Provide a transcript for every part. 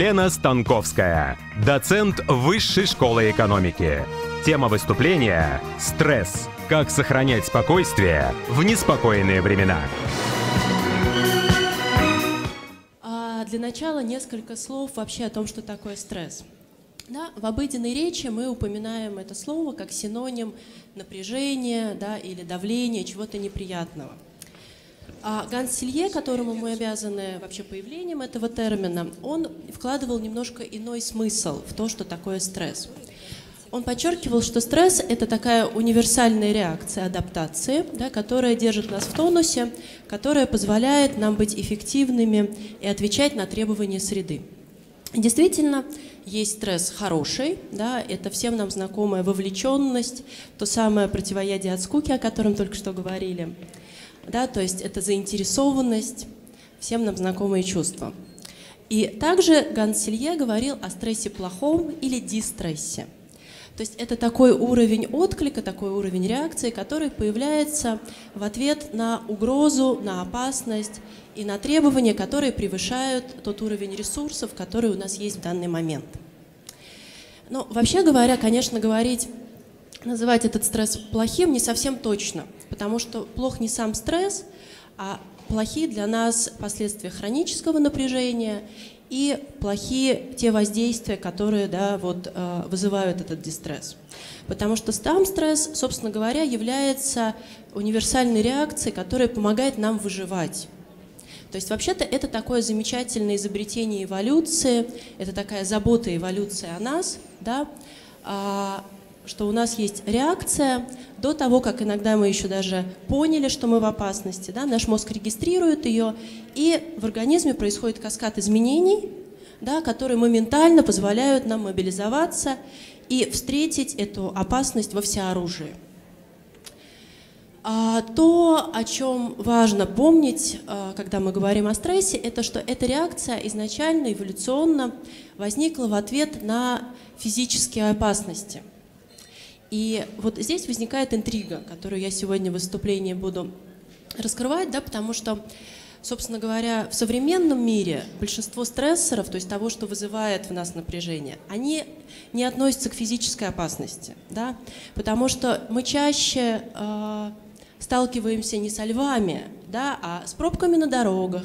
Лена Станковская, доцент Высшей школы экономики. Тема выступления – стресс. Как сохранять спокойствие в неспокойные времена. А для начала несколько слов вообще о том, что такое стресс. Да, в обыденной речи мы упоминаем это слово как синоним напряжения да, или давления, чего-то неприятного. А Ганс Силье, которому мы обязаны вообще появлением этого термина, он вкладывал немножко иной смысл в то, что такое стресс. Он подчеркивал, что стресс – это такая универсальная реакция адаптации, да, которая держит нас в тонусе, которая позволяет нам быть эффективными и отвечать на требования среды. Действительно, есть стресс хороший, да, это всем нам знакомая вовлеченность, то самое противоядие от скуки, о котором только что говорили. Да, то есть это заинтересованность, всем нам знакомые чувства. И также Ганселье говорил о стрессе плохом или дистрессе – то есть это такой уровень отклика, такой уровень реакции, который появляется в ответ на угрозу, на опасность и на требования, которые превышают тот уровень ресурсов, который у нас есть в данный момент. Но вообще говоря, конечно, говорить, называть этот стресс плохим не совсем точно, потому что плох не сам стресс, а плохие для нас последствия хронического напряжения и плохие те воздействия, которые да, вот, э, вызывают этот дистресс. Потому что сам стресс, собственно говоря, является универсальной реакцией, которая помогает нам выживать. То есть вообще-то это такое замечательное изобретение эволюции, это такая забота эволюции о нас, да, а, что у нас есть реакция до того, как иногда мы еще даже поняли, что мы в опасности. Да, наш мозг регистрирует ее, и в организме происходит каскад изменений, да, которые моментально позволяют нам мобилизоваться и встретить эту опасность во всеоружии. А то, о чем важно помнить, а, когда мы говорим о стрессе, это что эта реакция изначально эволюционно возникла в ответ на физические опасности – и вот здесь возникает интрига, которую я сегодня в выступлении буду раскрывать, да, потому что, собственно говоря, в современном мире большинство стрессоров, то есть того, что вызывает в нас напряжение, они не относятся к физической опасности, да, потому что мы чаще э, сталкиваемся не со львами, да, а с пробками на дорогах,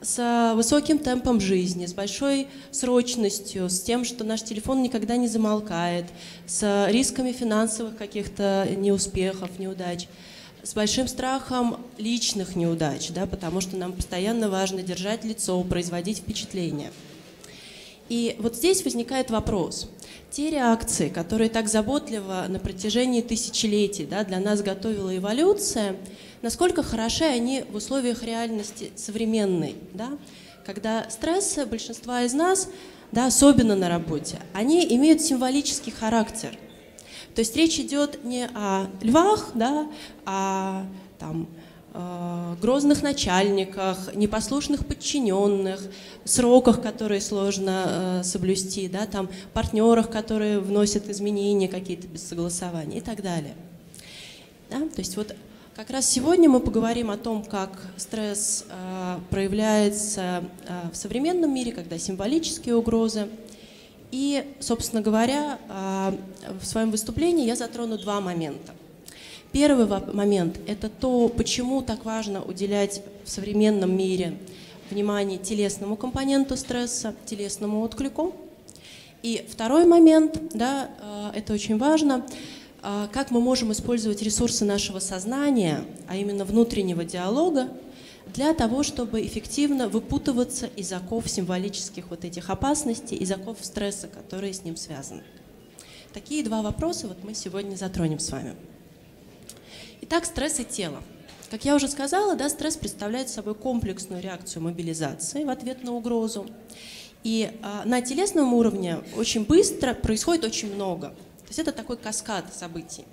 с высоким темпом жизни, с большой срочностью, с тем, что наш телефон никогда не замолкает, с рисками финансовых каких-то неуспехов, неудач, с большим страхом личных неудач, да, потому что нам постоянно важно держать лицо, производить впечатление. И вот здесь возникает вопрос. Те реакции, которые так заботливо на протяжении тысячелетий да, для нас готовила эволюция, насколько хороши они в условиях реальности современной, да? когда стрессы большинства из нас, да, особенно на работе, они имеют символический характер. То есть речь идет не о львах, да, а там, э, грозных начальниках, непослушных подчиненных, сроках, которые сложно э, соблюсти, да, там, партнерах, которые вносят изменения какие-то без согласования и так далее. Да? То есть вот как раз сегодня мы поговорим о том, как стресс э, проявляется э, в современном мире, когда символические угрозы. И, собственно говоря, э, в своем выступлении я затрону два момента. Первый момент – это то, почему так важно уделять в современном мире внимание телесному компоненту стресса, телесному отклику. И второй момент, да, э, это очень важно – как мы можем использовать ресурсы нашего сознания, а именно внутреннего диалога, для того, чтобы эффективно выпутываться из оков символических вот этих опасностей, из оков стресса, которые с ним связаны. Такие два вопроса вот мы сегодня затронем с вами. Итак, стресс и тело. Как я уже сказала, да, стресс представляет собой комплексную реакцию мобилизации в ответ на угрозу. И а, на телесном уровне очень быстро происходит очень много. То есть это такой каскад событий.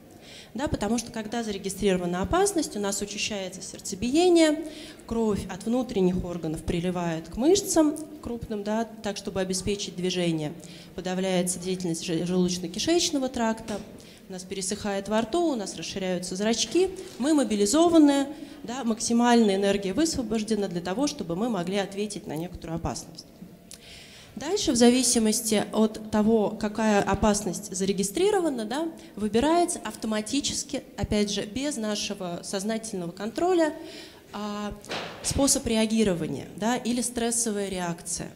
Да, потому что когда зарегистрирована опасность, у нас учащается сердцебиение, кровь от внутренних органов приливает к мышцам крупным, да, так, чтобы обеспечить движение. Подавляется деятельность желудочно-кишечного тракта, у нас пересыхает во рту, у нас расширяются зрачки, мы мобилизованы, да, максимальная энергия высвобождена для того, чтобы мы могли ответить на некоторую опасность. Дальше, в зависимости от того, какая опасность зарегистрирована, да, выбирается автоматически, опять же, без нашего сознательного контроля, а, способ реагирования да, или стрессовая реакция.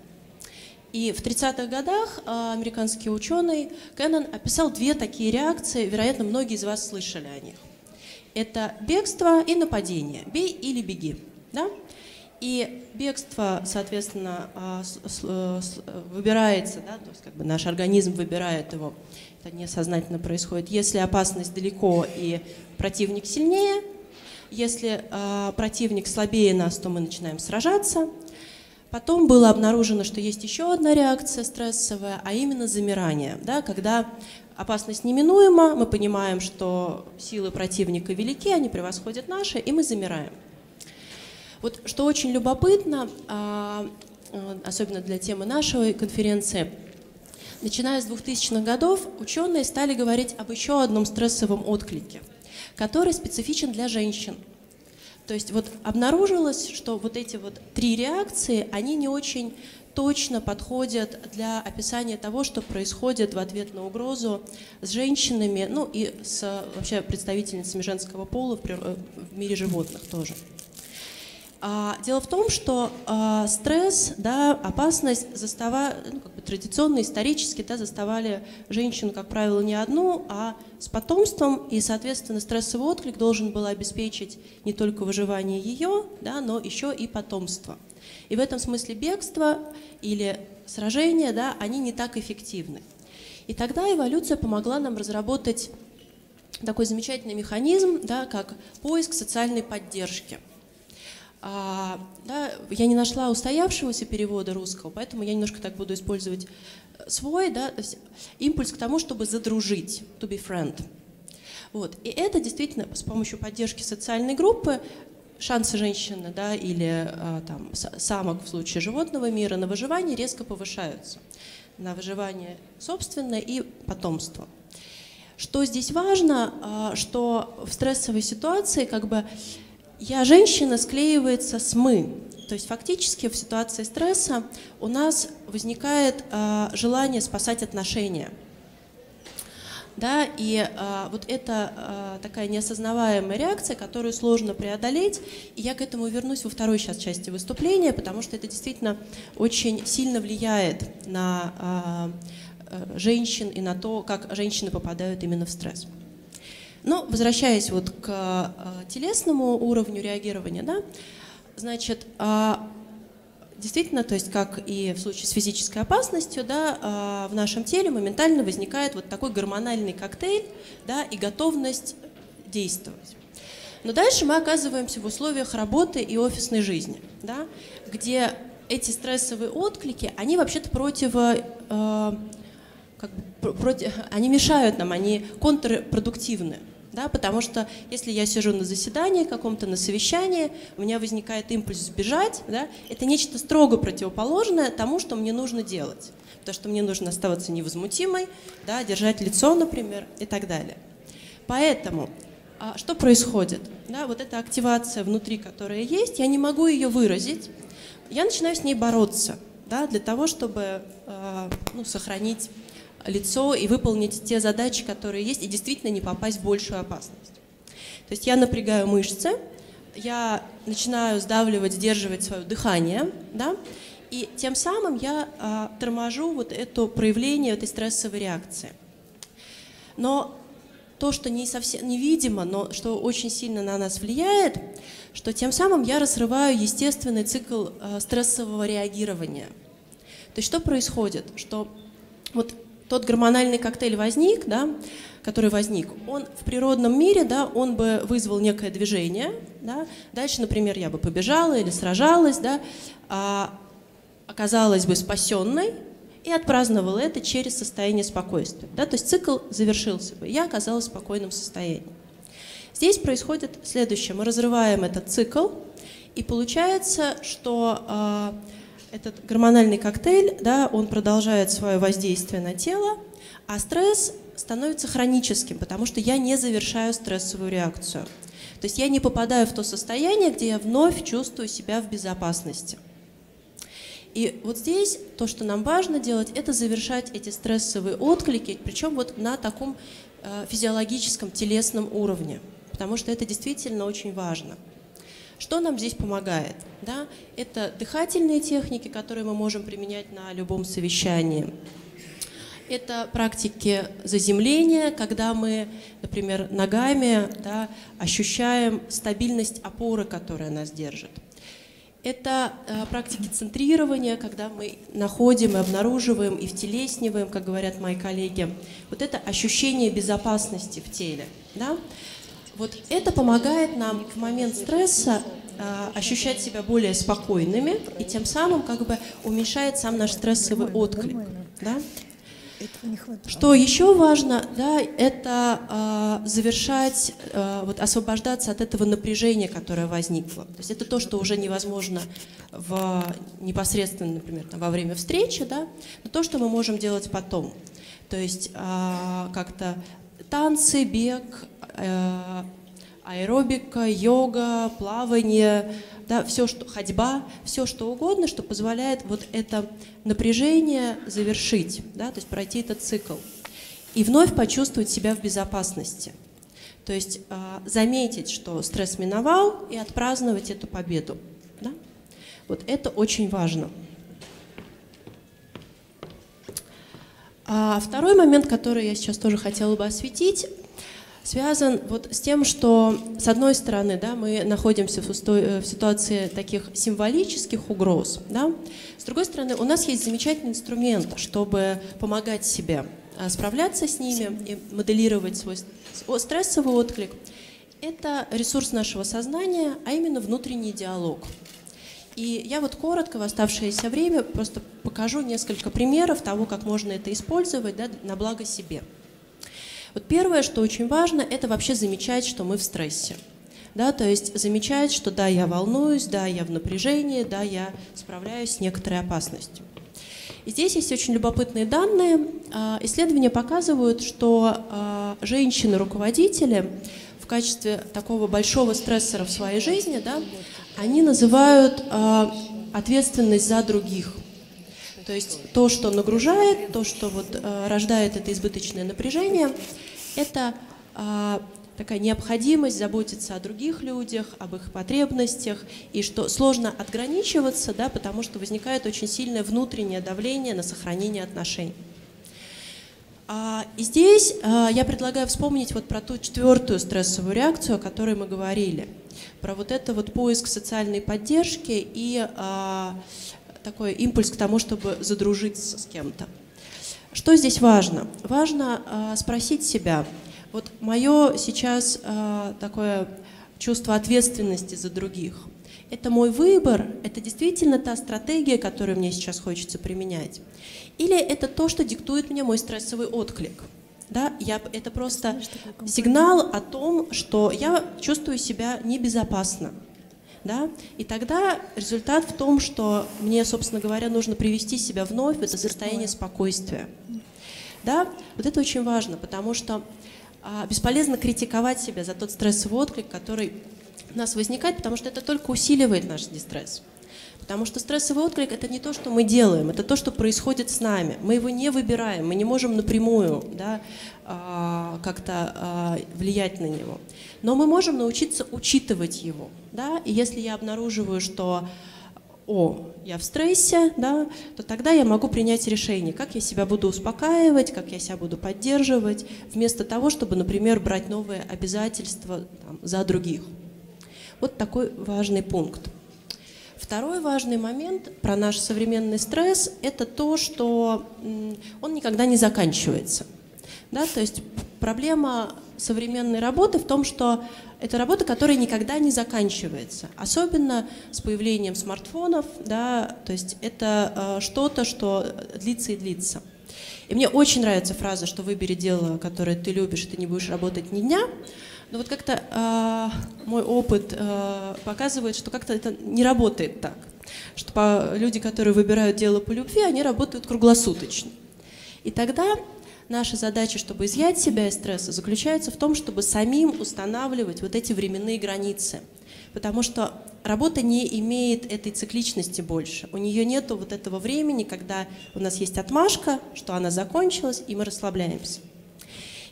И в 30-х годах а, американский ученый Кеннон описал две такие реакции, вероятно, многие из вас слышали о них. Это бегство и нападение. Бей или беги. Да? И бегство, соответственно, а, выбирается, да, то есть как бы наш организм выбирает его, это несознательно происходит, если опасность далеко и противник сильнее, если э, противник слабее нас, то мы начинаем сражаться. Потом было обнаружено, что есть еще одна реакция стрессовая, а именно замирание, да, когда опасность неминуема, мы понимаем, что силы противника велики, они превосходят наши, и мы замираем. Вот что очень любопытно, а, а, особенно для темы нашей конференции, начиная с 2000-х годов ученые стали говорить об еще одном стрессовом отклике, который специфичен для женщин. То есть вот обнаружилось, что вот эти вот три реакции, они не очень точно подходят для описания того, что происходит в ответ на угрозу с женщинами, ну и с вообще представительницами женского пола в, в мире животных тоже. А, дело в том, что а, стресс, да, опасность застава, ну, как бы традиционно, исторически да, заставали женщину, как правило, не одну, а с потомством, и, соответственно, стрессовый отклик должен был обеспечить не только выживание ее, да, но еще и потомство. И в этом смысле бегство или сражение, да, они не так эффективны. И тогда эволюция помогла нам разработать такой замечательный механизм, да, как поиск социальной поддержки – а, да, я не нашла устоявшегося перевода русского, поэтому я немножко так буду использовать э, свой, да, импульс к тому, чтобы задружить, to be friend. Вот. И это действительно с помощью поддержки социальной группы шансы женщины да, или а, там, самок в случае животного мира на выживание резко повышаются. На выживание собственное и потомство. Что здесь важно, а, что в стрессовой ситуации как бы я женщина склеивается с мы. То есть фактически в ситуации стресса у нас возникает э, желание спасать отношения. Да, и э, вот это э, такая неосознаваемая реакция, которую сложно преодолеть. И я к этому вернусь во второй сейчас части выступления, потому что это действительно очень сильно влияет на э, женщин и на то, как женщины попадают именно в стресс. Но возвращаясь вот к э, телесному уровню реагирования, да, значит, а, действительно, то есть как и в случае с физической опасностью, да, а, в нашем теле моментально возникает вот такой гормональный коктейль, да, и готовность действовать. Но дальше мы оказываемся в условиях работы и офисной жизни, да, где эти стрессовые отклики, они вообще-то против, э, как бы, против, они мешают нам, они контрпродуктивны да, потому что если я сижу на заседании каком-то, на совещании, у меня возникает импульс сбежать, да, это нечто строго противоположное тому, что мне нужно делать. Потому что мне нужно оставаться невозмутимой, да, держать лицо, например, и так далее. Поэтому а что происходит? Да, вот эта активация внутри, которая есть, я не могу ее выразить, я начинаю с ней бороться, да, для того, чтобы э, ну, сохранить лицо и выполнить те задачи, которые есть, и действительно не попасть в большую опасность. То есть я напрягаю мышцы, я начинаю сдавливать, сдерживать свое дыхание, да, и тем самым я а, торможу вот это проявление этой стрессовой реакции. Но то, что не совсем невидимо, но что очень сильно на нас влияет, что тем самым я разрываю естественный цикл а, стрессового реагирования. То есть что происходит? Что вот тот гормональный коктейль возник, да, который возник, он в природном мире, да, он бы вызвал некое движение, да, дальше, например, я бы побежала или сражалась, да, а, оказалась бы спасенной и отпраздновала это через состояние спокойствия, да, то есть цикл завершился бы, я оказалась в спокойном состоянии. Здесь происходит следующее, мы разрываем этот цикл, и получается, что э, этот гормональный коктейль, да, он продолжает свое воздействие на тело, а стресс становится хроническим, потому что я не завершаю стрессовую реакцию. То есть я не попадаю в то состояние, где я вновь чувствую себя в безопасности. И вот здесь то, что нам важно делать, это завершать эти стрессовые отклики, причем вот на таком э, физиологическом, телесном уровне, потому что это действительно очень важно. Что нам здесь помогает? Да? Это дыхательные техники, которые мы можем применять на любом совещании. Это практики заземления, когда мы, например, ногами да, ощущаем стабильность опоры, которая нас держит. Это э, практики центрирования, когда мы находим и обнаруживаем и втелесниваем, как говорят мои коллеги, вот это ощущение безопасности в теле. Да? Вот это помогает нам в момент стресса э, ощущать себя более спокойными и тем самым как бы уменьшает сам наш стрессовый отклик. Да? Что еще важно, да, это э, завершать, э, вот освобождаться от этого напряжения, которое возникло. То есть это то, что уже невозможно в, непосредственно, например, там, во время встречи, да, но то, что мы можем делать потом. То есть э, как-то танцы, бег, аэробика, йога, плавание, да, все, что, ходьба, все что угодно, что позволяет вот это напряжение завершить, да, то есть пройти этот цикл. И вновь почувствовать себя в безопасности. То есть э, заметить, что стресс миновал, и отпраздновать эту победу. Да? Вот это очень важно. А второй момент, который я сейчас тоже хотела бы осветить, связан вот с тем, что, с одной стороны, да, мы находимся в, устой, э, в ситуации таких символических угроз, да, с другой стороны, у нас есть замечательный инструмент, чтобы помогать себе э, справляться с ними и моделировать свой стрессовый отклик. Это ресурс нашего сознания, а именно внутренний диалог. И я вот коротко в оставшееся время просто покажу несколько примеров того, как можно это использовать да, на благо себе. Вот первое, что очень важно, это вообще замечать, что мы в стрессе. Да, то есть замечать, что да, я волнуюсь, да, я в напряжении, да, я справляюсь с некоторой опасностью. И здесь есть очень любопытные данные. А, исследования показывают, что а, женщины-руководители в качестве такого большого стрессора в своей жизни, да, они называют а, ответственность за других. То есть то, что нагружает, то, что вот, рождает это избыточное напряжение, это а, такая необходимость заботиться о других людях, об их потребностях, и что сложно отграничиваться, да, потому что возникает очень сильное внутреннее давление на сохранение отношений. А, и здесь а, я предлагаю вспомнить вот про ту четвертую стрессовую реакцию, о которой мы говорили, про вот это вот поиск социальной поддержки и а, такой импульс к тому, чтобы задружиться с кем-то. Что здесь важно? Важно э, спросить себя, вот мое сейчас э, такое чувство ответственности за других, это мой выбор, это действительно та стратегия, которую мне сейчас хочется применять, или это то, что диктует мне мой стрессовый отклик? Да, я, это просто сигнал о том, что я чувствую себя небезопасно. Да? И тогда результат в том, что мне, собственно говоря, нужно привести себя вновь в это состояние спокойствия. Да? Вот это очень важно, потому что а, бесполезно критиковать себя за тот стрессовый отклик, который у нас возникает, потому что это только усиливает наш дистресс. Потому что стрессовый отклик это не то, что мы делаем, это то, что происходит с нами. Мы его не выбираем, мы не можем напрямую да, а, как-то а, влиять на него. Но мы можем научиться учитывать его. Да? И если я обнаруживаю, что о, я в стрессе, да, то тогда я могу принять решение, как я себя буду успокаивать, как я себя буду поддерживать, вместо того, чтобы, например, брать новые обязательства там, за других. Вот такой важный пункт. Второй важный момент про наш современный стресс – это то, что он никогда не заканчивается. Да, то есть проблема современной работы в том, что это работа, которая никогда не заканчивается, особенно с появлением смартфонов, да, то есть это э, что-то, что длится и длится. И мне очень нравится фраза, что выбери дело, которое ты любишь, и ты не будешь работать ни дня. Но вот как-то э, мой опыт э, показывает, что как-то это не работает так. Что по, люди, которые выбирают дело по любви, они работают круглосуточно. И тогда наша задача, чтобы изъять себя из стресса, заключается в том, чтобы самим устанавливать вот эти временные границы. потому что работа не имеет этой цикличности больше. У нее нет вот этого времени, когда у нас есть отмашка, что она закончилась, и мы расслабляемся.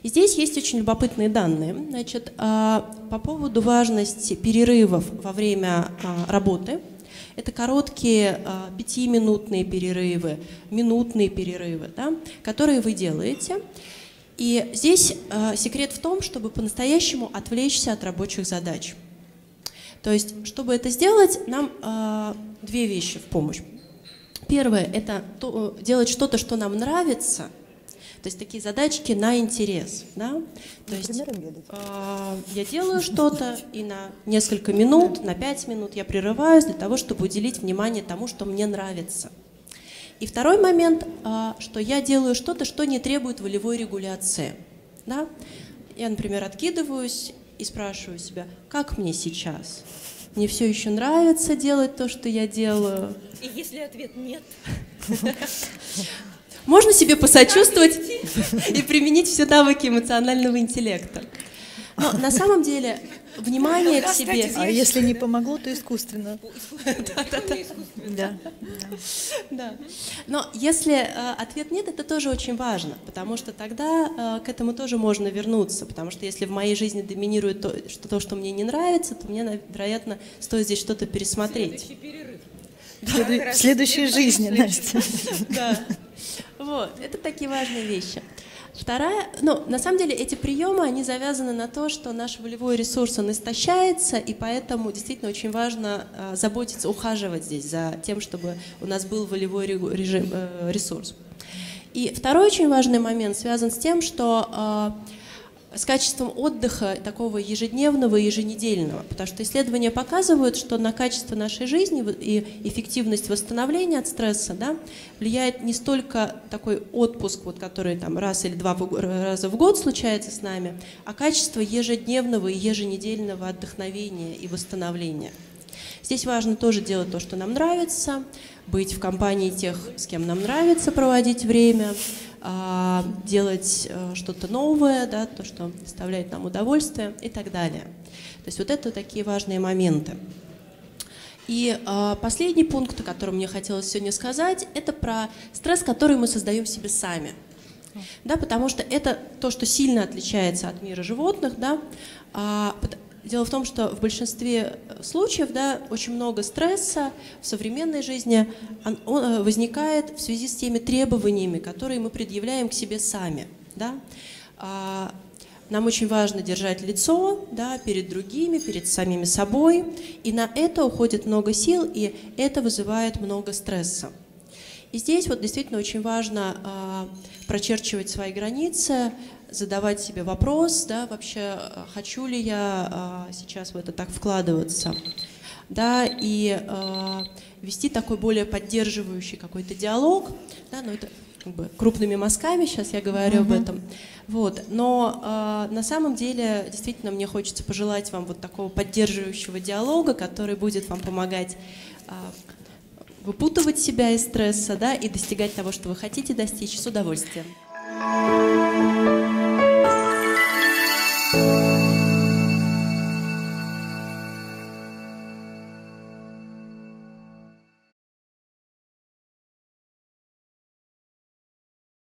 И здесь есть очень любопытные данные. Значит, а, по поводу важности перерывов во время а, работы. Это короткие а, пятиминутные перерывы, минутные перерывы, да, которые вы делаете. И здесь секрет в том, чтобы по-настоящему отвлечься от рабочих задач. То есть, чтобы это сделать, нам две вещи в помощь. Первое – это то, делать что-то, что нам нравится – то есть такие задачки на интерес. Да? То есть э, я делаю что-то, и на несколько минут, на пять минут я прерываюсь для того, чтобы уделить внимание тому, что мне нравится. И второй момент, э, что я делаю что-то, что не требует волевой регуляции. Да? Я, например, откидываюсь и спрашиваю себя, как мне сейчас? Мне все еще нравится делать то, что я делаю. И если ответ нет? Можно себе посочувствовать и применить все навыки эмоционального интеллекта. Но на самом деле внимание к себе. А если не помогло, то искусственно. Да. Да. Но если э, ответ нет, это тоже очень важно, потому что тогда э, к этому тоже можно вернуться, потому что если в моей жизни доминирует то, что, то, что мне не нравится, то мне, вероятно, стоит здесь что-то пересмотреть. Следующий перерыв. В следующей жизни, Настя. Да. Вот, это такие важные вещи. Вторая, ну, на самом деле эти приемы, они завязаны на то, что наш волевой ресурс, он истощается, и поэтому действительно очень важно э, заботиться, ухаживать здесь за тем, чтобы у нас был волевой режим, э, ресурс. И второй очень важный момент связан с тем, что э, с качеством отдыха такого ежедневного и еженедельного, потому что исследования показывают, что на качество нашей жизни и эффективность восстановления от стресса да, влияет не столько такой отпуск, вот, который там раз или два раза в год случается с нами, а качество ежедневного и еженедельного отдохновения и восстановления. Здесь важно тоже делать то, что нам нравится, быть в компании тех, с кем нам нравится проводить время, делать э, что-то новое, да, то, что доставляет нам удовольствие и так далее. То есть вот это такие важные моменты. И э, последний пункт, о котором мне хотелось сегодня сказать, это про стресс, который мы создаем себе сами. Да, потому что это то, что сильно отличается от мира животных, да, а, Дело в том, что в большинстве э, случаев да, очень много стресса в современной жизни он, он э, возникает в связи с теми требованиями, которые мы предъявляем к себе сами. Да? А, нам очень важно держать лицо да, перед другими, перед самими собой, и на это уходит много сил, и это вызывает много стресса. И здесь вот действительно очень важно а, прочерчивать свои границы, задавать себе вопрос, да, вообще э, хочу ли я а, сейчас в это так вкладываться, да, и а, вести такой более поддерживающий какой-то диалог, да, но это как бы крупными мазками, сейчас я говорю mm-hmm. об этом, вот, но а, на самом деле действительно мне хочется пожелать вам вот такого поддерживающего диалога, который будет вам помогать а, выпутывать себя из стресса, да, и достигать того, что вы хотите достичь с удовольствием.